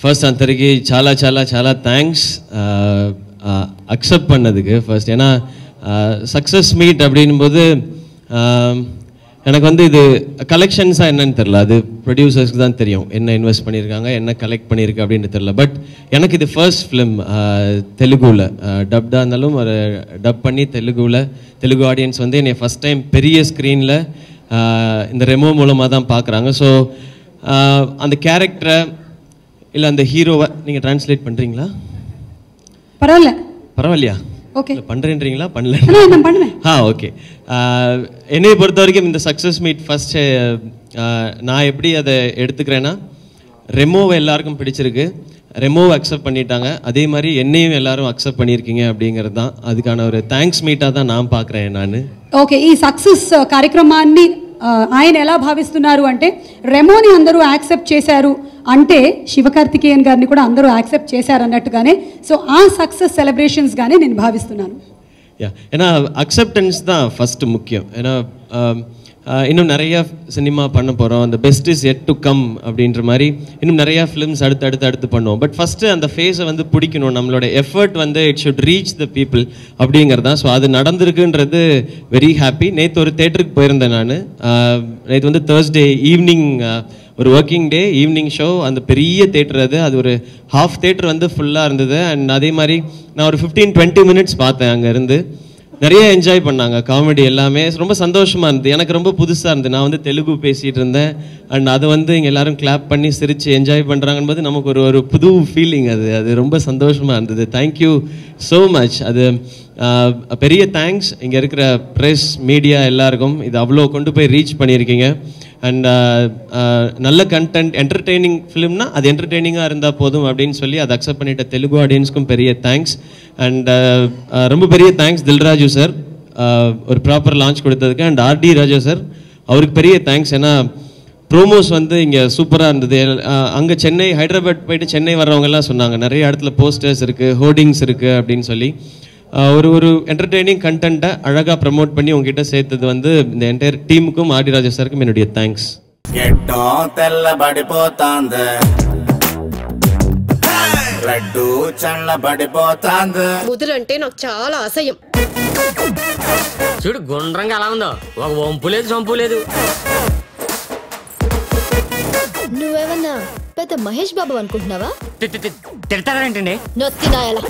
First అందరికీ చాలా చాలా చాలా థ్యాంక్స్ அக்செப்ட் பண்ணதுக்கு ஃபர்ஸ்ட் ஏன்னா சக்ஸஸ் மீட் அப்படின்போது ஆஹ், எனக்கு வந்து இது கலெக்ஷன்ஸாக என்னன்னு தெரில அது ப்ரொடியூசர்ஸ்க்கு தான் தெரியும். என்ன இன்வெஸ்ட் பண்ணியிருக்காங்க என்ன கலெக்ட் பண்ணியிருக்கு அப்படின்னு தெரில பட் எனக்கு இது ஃபர்ஸ்ட் ஃபிலிம் தெலுங்குல டப்டாக இருந்தாலும் ஒரு டப் பண்ணி தெலுங்குல தெலுங்கு ஆடியன்ஸ் வந்து என்னை ஃபஸ்ட் டைம் பெரிய ஸ்க்ரீனில் இந்த ரெமோ மூலமாக தான் பார்க்குறாங்க ஸோ அந்த கேரக்டரை இல்லை அந்த ஹீரோவை நீங்கள் ட்ரான்ஸ்லேட் பண்ணுறீங்களா பரவாயில்ல. பரவாயில்லையா? ஓகே இல்ல, பண்றேன்றீங்களா பண்ணல ஆனால் நான் பண்ணுவேன் ஆ ஓகே என்னை பொறுத்த வரைக்கும் இந்த சக்ஸஸ் மீட் ஃபஸ்ட்டு நான் எப்படி அதை எடுத்துக்கிறேன்னா ரெமோவை எல்லாருக்கும் பிடிச்சிருக்கு ரெமோவை அக்செப்ட் பண்ணிட்டாங்க அதே மாதிரி என்னையும் எல்லாரும் அக்செப்ட் பண்ணியிருக்கீங்க அப்படிங்கிறது தான் அதுக்கான ஒரு தேங்க்ஸ் மீட்டாக தான் நான் பார்க்குறேன் நான் ఓకే ఈ సక్సెస్ కార్యక్రమాన్ని ఆ, ఆయన ఎలా భావిస్తున్నారు అంటే రెమోని అందరూ యాక్సెప్ట్ చేశారు అంటే శివకార్తికేయన్ గారిని కూడా అందరూ యాక్సెప్ట్ చేశారు అన్నట్టుగానే సో ఆ సక్సెస్ సెలబ్రేషన్స్ గానే నేను భావిస్తున్నాను யா ஏன்னா அக்செப்டன்ஸ் தான் ஃபஸ்ட்டு முக்கியம் ஏன்னா ஆம், ஆ, இன்னும் நிறைய சினிமா பண்ண போகிறோம் அந்த best is yet to come அப்படின்ற மாதிரி இன்னும் நிறைய ஃபிலிம்ஸ் அடுத்து அடுத்து அடுத்து பண்ணுவோம் பட் ஃபஸ்ட்டு அந்த ஃபேஸை வந்து பிடிக்கணும் நம்மளோட எஃபர்ட் வந்து it should reach the people அப்படிங்கிறது தான் ஸோ அது நடந்திருக்குன்றது வெரி ஹாப்பி நேற்று ஒரு தேட்டருக்கு போயிருந்தேன் நான் நேற்று வந்து தேர்ஸ்டே ஈவினிங் ஒரு ஒர்க்கிங் டே ஈவினிங் ஷோ அந்த பெரிய தேட்டர் அது. அது ஒரு ஹாஃப் தேட்டர் வந்து ஃபுல்லாக இருந்தது. அண்ட் அதே மாதிரி நான் ஒரு ஃபிஃப்டீன் டுவெண்ட்டி மினிட்ஸ் பார்த்தேன் அங்கே இருந்து நிறைய என்ஜாய் பண்ணாங்க. காமெடி எல்லாமே ரொம்ப சந்தோஷமாக இருந்தது. எனக்கு ரொம்ப புதுசாக இருந்தது. நான் வந்து தெலுங்கு பேசிகிட்டு இருந்தேன். அண்ட் அதை வந்து இங்கே எல்லாரும் கிளாப் பண்ணி சிரித்து என்ஜாய் பண்ணுறாங்கன்னு நமக்கு ஒரு ஒரு புது ஃபீலிங் அது. அது ரொம்ப சந்தோஷமாக இருந்தது. தேங்க்யூ ஸோ மச் அது பெரிய தேங்க்ஸ் இங்கே இருக்கிற ப்ரெஸ் மீடியா எல்லாருக்கும் இது அவ்வளோ கொண்டு போய் ரீச் பண்ணியிருக்கீங்க. அண்ட் uh, uh, நல்ல கண்டென்ட் என்டர்டெய்னிங் ஃபிலிம்னா அது என்டர்டெய்னிங்காக இருந்தால் போதும் அப்படின்னு சொல்லி அதை அக்செப்ட் பண்ணிட்ட தெலுங்கு ஆடியன்ஸ்க்கும் பெரிய தேங்க்ஸ் அண்ட் uh, ரொம்ப பெரிய தேங்க்ஸ் தில்ராஜு சார் ஒரு ப்ராப்பர் லான்ச் கொடுத்ததுக்கு. அண்ட் ஆர்டி ராஜா சார் அவருக்கு பெரிய தேங்க்ஸ் ஏன்னா ப்ரோமோஸ் வந்து இங்கே சூப்பராக இருந்தது. அங்கே சென்னை ஹைதராபாத் போயிட்டு சென்னை வர்றவங்கெல்லாம் சொன்னாங்க. நிறைய இடத்துல போஸ்டர்ஸ் இருக்குது ஹோர்டிங்ஸ் இருக்குது அப்படின்னு சொல்லி. ஒரு ஒரு என்டர்டெய்னிங் கண்டென்ட்டை அழகாக ப்ரமோட் பண்ணி உங்ககிட்ட சேர்த்தது வந்து இந்த என்டையர் டீமுக்கும் ஆர்டி ராஜா சாருக்கும் என்னுடைய தேங்க்ஸ் గెట్టం తెల్లబడిపోతాంది రెడ్డు చల్లబడిపోతాంది ముదురంటే నాకు చాలా అసహ్యం చూడు గుండ్రంగా ఎలా ఉందో ఒక వంపు లేదు సొంపు లేదు నువ్వేమన్నా పెద్ద మహేష్ బాబు అనుకుంటున్నావా తి- తి- తి- తిడతారేంటండి నొత్తినాయలా